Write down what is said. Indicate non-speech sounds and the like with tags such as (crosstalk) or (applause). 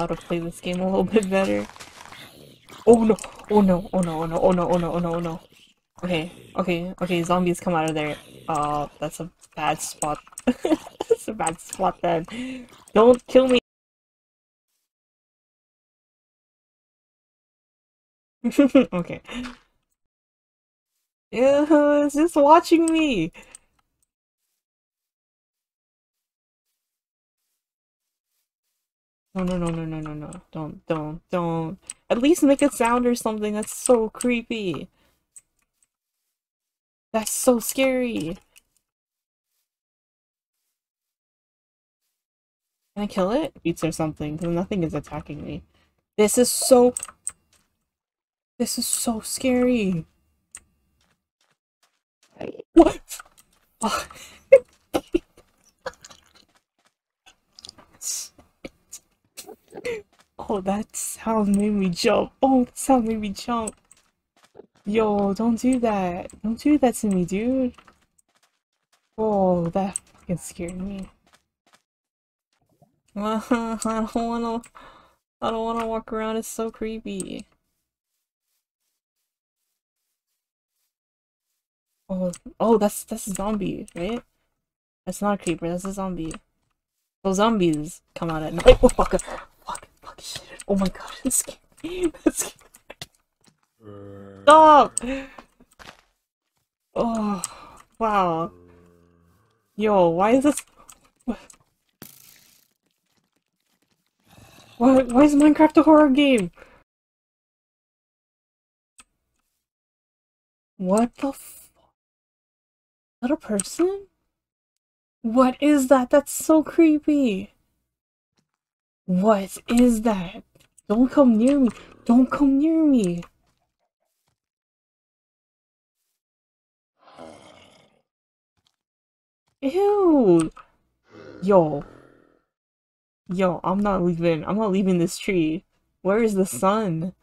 how to play this game a little bit better. Oh no! Oh no! Oh no! Oh no! Oh no! Oh no! Oh no! Oh no! Okay, okay, okay, zombies come out of there. Uh, that's a bad spot. (laughs) that's a bad spot then. Don't kill me! (laughs) okay. Ew, it's just watching me! No, no, no, no, no, no, no. Don't, don't, don't. At least make a sound or something. That's so creepy. That's so scary. Can I kill it? Beats or something, because nothing is attacking me. This is so... This is so scary. What? Oh. Oh, that sound made me jump. Oh, that sound made me jump. Yo, don't do that. Don't do that to me, dude. Oh, that fucking scared me. (laughs) I don't wanna... I don't wanna walk around, it's so creepy. Oh, oh, that's that's a zombie, right? That's not a creeper, that's a zombie. So zombies come out at night. (laughs) Oh, fuck. Oh my god, (laughs) it's scary. Stop! Oh, wow. Yo, why is this... Why, why is Minecraft a horror game? What the f- Is that a person? What is that? That's so creepy. What is that? Don't come near me. Don't come near me. Ew. Yo. Yo, I'm not leaving. I'm not leaving this tree. Where is the sun?